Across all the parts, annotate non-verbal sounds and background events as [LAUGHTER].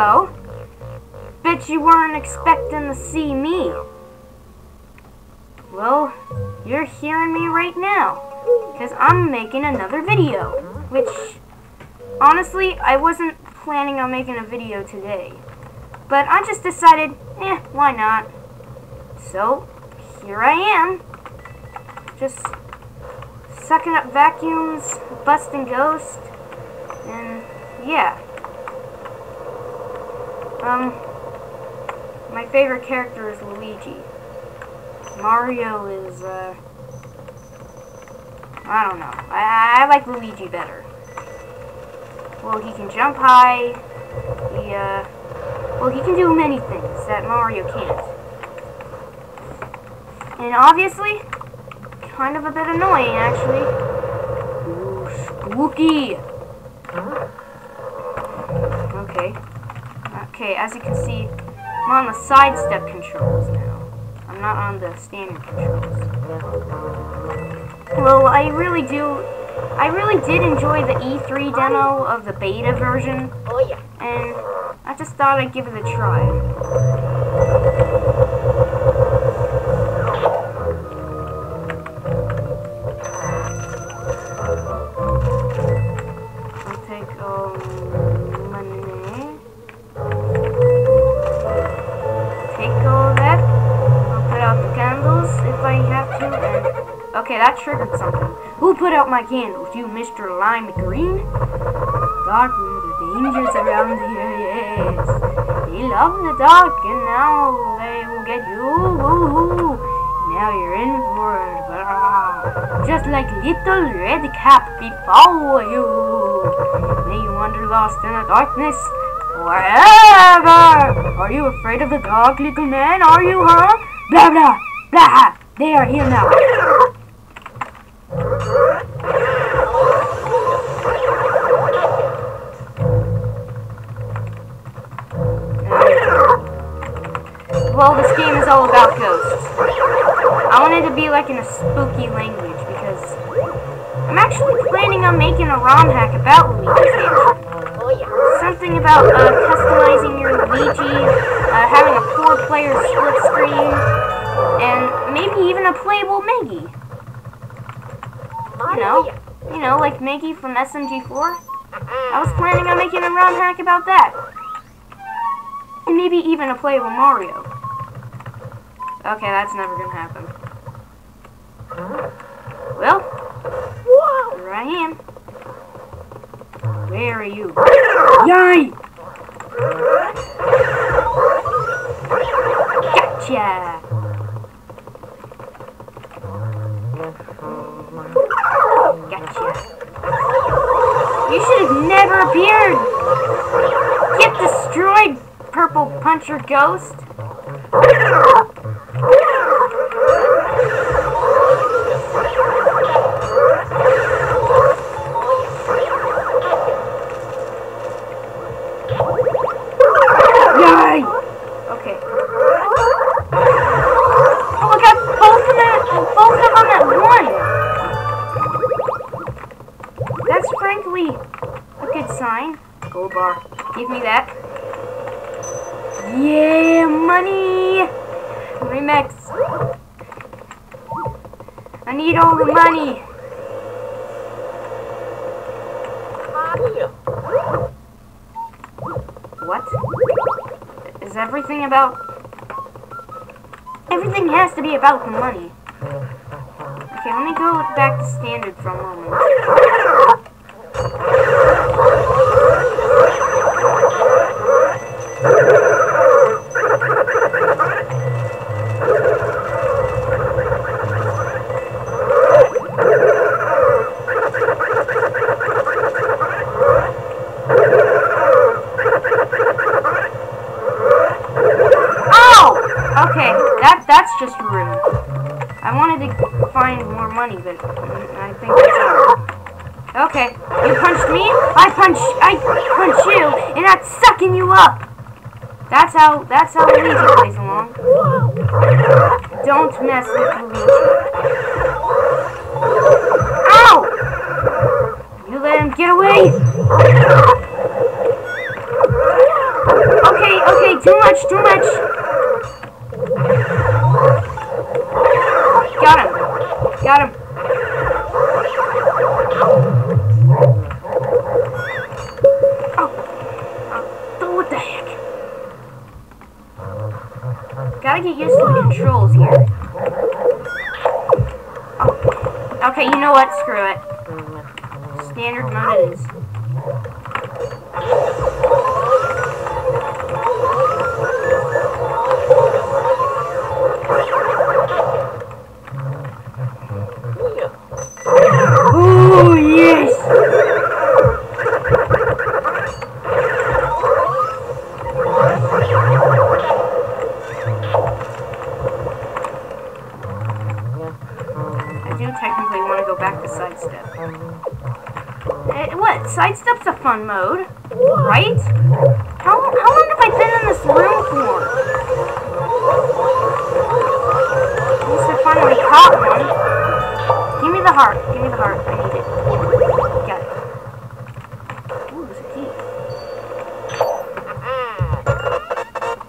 hello. Bet you weren't expecting to see me. Well, you're hearing me right now. Because I'm making another video. Which, honestly, I wasn't planning on making a video today. But I just decided, eh, why not? So, here I am. Just sucking up vacuums, busting ghosts, and yeah. Um, my favorite character is Luigi. Mario is, uh, I don't know. I, I like Luigi better. Well, he can jump high. He, uh, well, he can do many things that Mario can't. And obviously, kind of a bit annoying, actually. Ooh, spooky! Okay. Okay, as you can see, I'm on the sidestep controls now. I'm not on the standard controls. Well, I really do... I really did enjoy the E3 demo of the beta version. Oh yeah. And I just thought I'd give it a try. Okay, that triggered something. Who put out my candles? You, Mr. Lime Green? Dark are dangerous around here, yes. They love the dark, and now they will get you. Woo-hoo. Now you're in for it. Just like little red cap before you. May you wander lost in the darkness forever. Are you afraid of the dark, little man? Are you, huh? Blah, blah, blah. They are here now. Well, this game is all about ghosts. I wanted to be like in a spooky language because I'm actually planning on making a ROM hack about Luigi's Mansion. Oh yeah. Something about uh, customizing your Luigi, uh, having a four-player split screen, and maybe even a playable Meggy. You know, you know, like Meggy from SMG4. I was planning on making a ROM hack about that. And maybe even a playable Mario. Okay, that's never gonna happen. Well, Wow. here I am. Where are you? Yay! Gotcha! Gotcha. You should have never appeared! Get destroyed, purple puncher ghost! Sign. Gold bar. Give me that. Yeah, money! Remix. I need all the money. What? Is everything about... Everything has to be about the money. Okay, let me go back to standard for a moment. Oh! Okay, that that's just rude. I wanted to find more money, but mm, I think that's all. Okay, you punched me, I punch, I punch you, and that's sucking you up. That's how that's how Luigi plays along. Don't mess with Luigi. Ow! You let him get away. Okay, okay, too much, too much. Got him. Got him. Controls here. Okay, you know what? Screw it. Standard mode is. Eh, what? Sidestep's a fun mode, right? How, how long have I been in this room for? At least I finally caught one. Give me the heart. Give me the heart. I need it. Got it. Ooh, there's a key.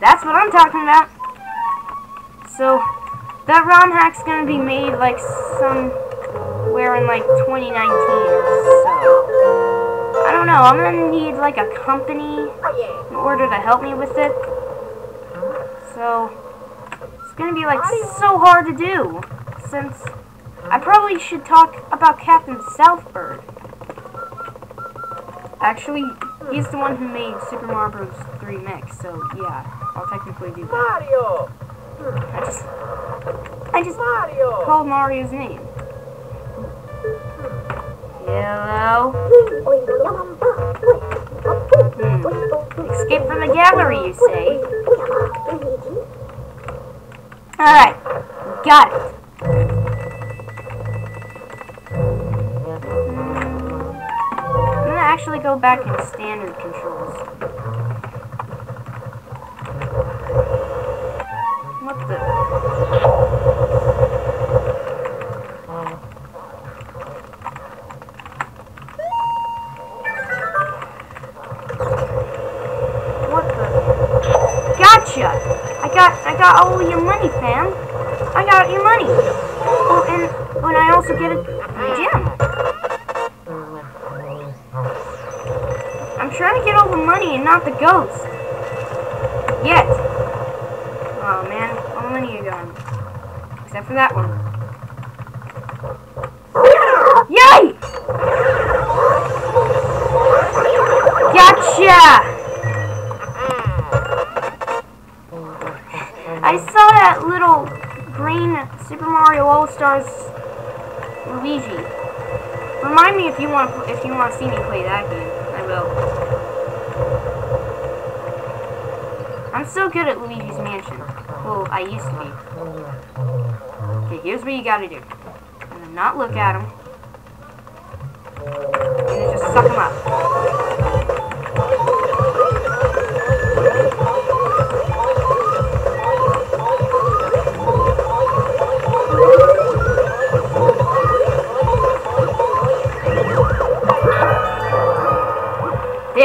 That's what I'm talking about. So, that ROM hack's gonna be made like somewhere in like 2019 or so. I don't know. I'm gonna need like a company in order to help me with it. So, it's gonna be like so hard to do. Since I probably should talk about Captain Southbird. Actually, he's the one who made Super Mario Bros. 3 Mix, so yeah, I'll technically do that. Mario. I just, I just Mario. called Mario's name. Hello? Hmm. Escape from the gallery, you say? Alright, got it. I'm gonna actually go back in standard controls. What the? I got, all your money, fam. I got your money. Oh, and when I also get a gem. I'm trying to get all the money and not the ghost. Yet. Oh man, all the money are gone. Except for that one. Super Mario All Stars Luigi. Remind me if you want if you want to see me play that game. I will. I'm so good at Luigi's Mansion. Well, I used to be. Okay, here's what you gotta do. And then not look at him. And then just suck him up.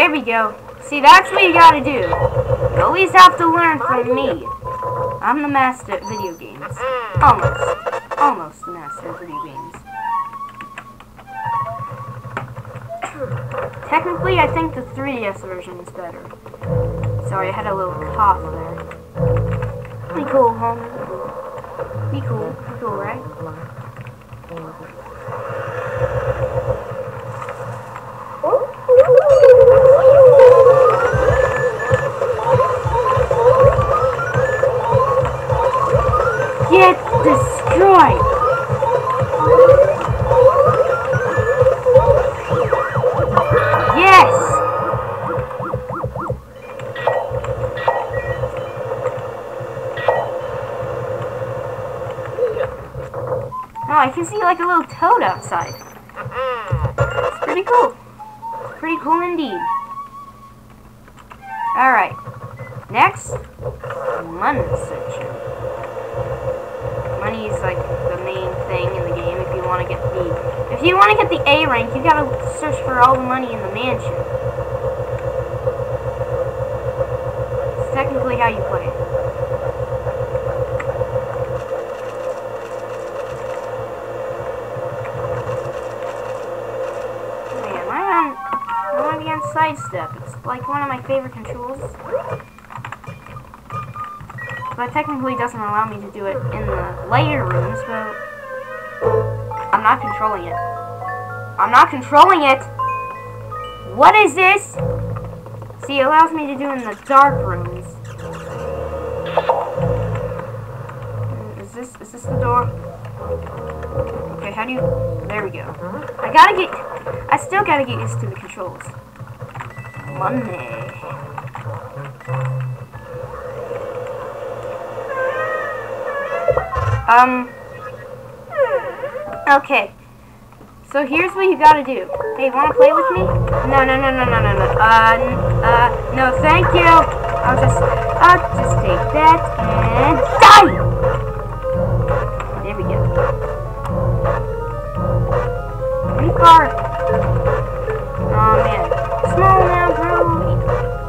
There we go. See, that's what you gotta do. You always have to learn from me. I'm the master at video games. Almost. Almost the master of video games. [COUGHS] Technically, I think the 3DS version is better. Sorry, I had a little cough there. Be cool, homie. Be cool. Be cool, right? Next, money section. Money is like the main thing in the game if you want to get the if you want to get the A rank, you gotta search for all the money in the mansion. It's technically how you play. Man, am I on... I want to be on sidestep. It's like one of my favorite controls. But technically doesn't allow me to do it in the later rooms, but... I'm not controlling it. I'm not controlling it! What is this? See, it allows me to do in the dark rooms. Is this is this the door? Okay, how do you there we go. Uh-huh. I gotta get I still gotta get used to the controls. Money. Um Okay. So here's what you gotta do. Hey, wanna play with me? No, no, no, no, no, no, no. Uh, uh, no, thank you. I'll just, I'll just take that and die. There we go. Pretty far. Oh man, small now, bro.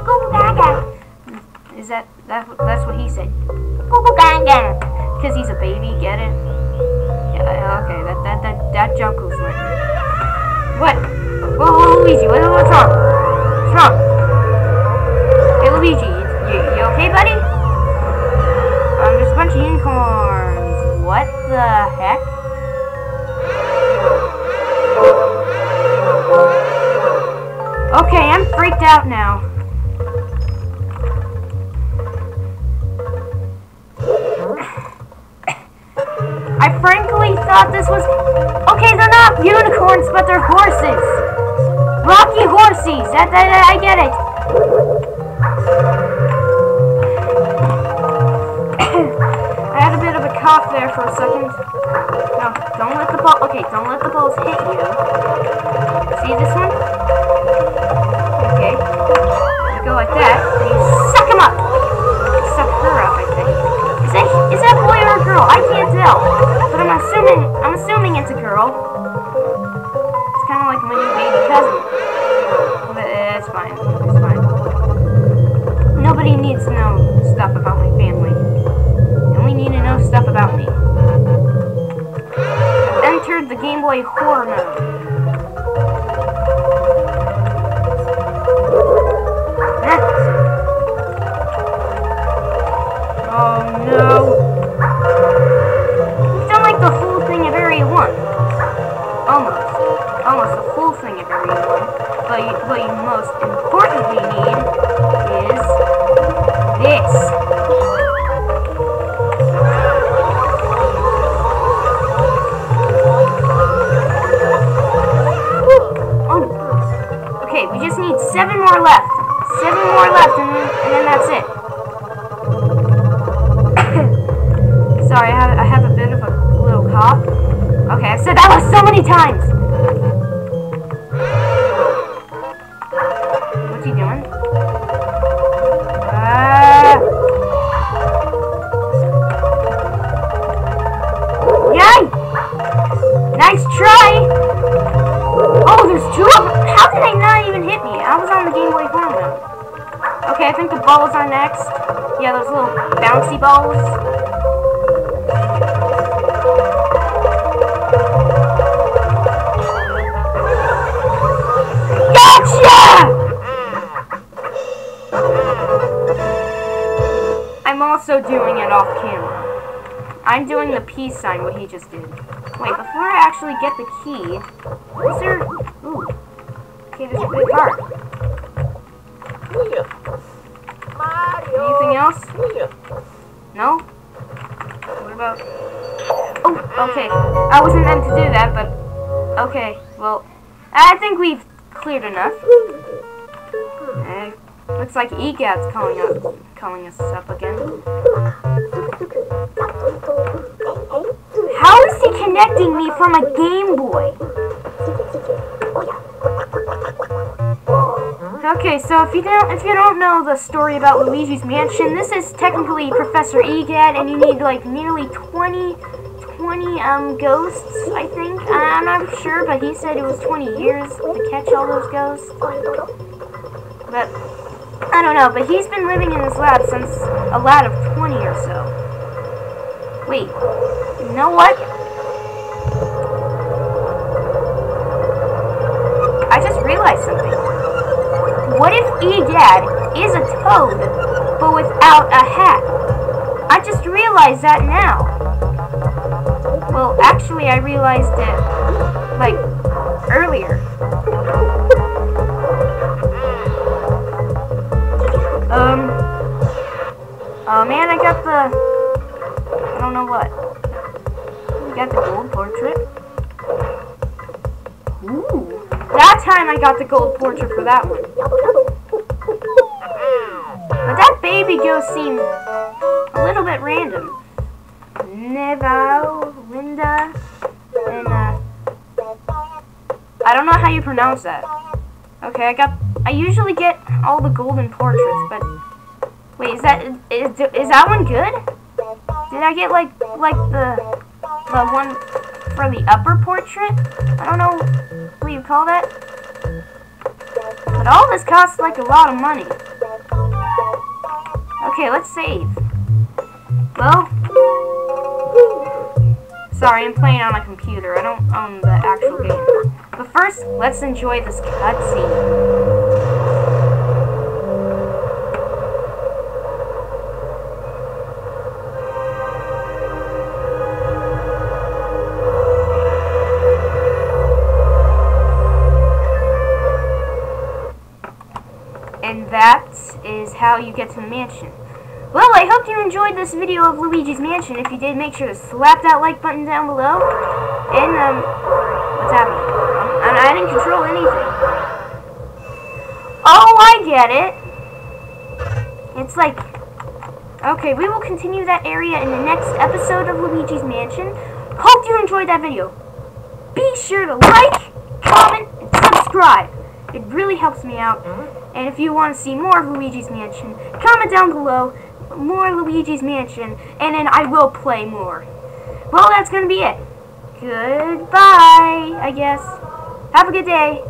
Go gaga. Is that that? That's what he said. Go go gaga. Because he's a baby. Get it? Yeah. Okay. That that that that joke was like. What? Whoa, Luigi, what, what's wrong? What's wrong? Hey, Luigi, you, you okay, buddy? Um, there's a bunch of unicorns. What the heck? Okay, I'm freaked out now. I frankly thought this was... Okay, they're not unicorns, but they're horses. Rocky horses. That, that, that- I get it. [COUGHS] I had a bit of a cough there for a second. No, don't let the ball... Okay, don't let the balls hit you. See this one? Okay. You go like that, girl? I can't tell. But I'm assuming, I'm assuming it's a girl. It's kind of like my new baby cousin. But it's fine. It's fine. Nobody needs to know stuff about my family. They only need to know stuff about me. I've entered the Game Boy horror mode. But what you most importantly need Nice try! Oh, there's two of them! How did they not even hit me? I was on the Game Boy Color. Okay, I think the balls are next. Yeah, those little bouncy balls. Gotcha! I'm also doing it off camera. I'm doing the peace sign, what he just did. Wait, before I actually get the key, is there... Ooh. Okay, there's a big heart. Mario. Anything else? No? What about... Oh, okay. I wasn't meant to do that, but... Okay, well... I think we've cleared enough. Uh, looks like EGAT's calling us, calling us up again. How is he connecting me from a Game Boy? Okay, so if you don't if you don't know the story about Luigi's Mansion, this is technically Professor Egad, and you need like nearly 20, 20 um ghosts, I think. I'm not sure, but he said it was 20 years to catch all those ghosts. But I don't know, but he's been living in this lab since a lad of 20 or so. Wait, you know what? Something. What if Egad is a toad, but without a hat? I just realized that now. Well, actually, I realized it, like, earlier. Um, oh man, I got the, I don't know what. I got the gold portrait. Ooh, that time I got the gold portrait for that one. But that baby ghost seemed a little bit random. Neville, Lydia, and uh, I don't know how you pronounce that. Okay, I got. I usually get all the golden portraits, but wait, is that is is that one good? Did I get like like the the one for the upper portrait? I don't know you call that. But all this costs like a lot of money. Okay, let's save. Well, sorry, I'm playing on a computer. I don't own the actual game. But first, let's enjoy this cutscene. How you get to the mansion. Well, I hope you enjoyed this video of Luigi's Mansion. If you did, make sure to slap that like button down below. And, um, what's happening? I'm, I didn't control anything. Oh, I get it. It's like, okay, we will continue that area in the next episode of Luigi's Mansion. Hope you enjoyed that video. Be sure to like, comment, and subscribe. It really helps me out. And if you want to see more of Luigi's Mansion, comment down below more Luigi's Mansion, and then I will play more. Well, that's going to be it. Goodbye, I guess. Have a good day.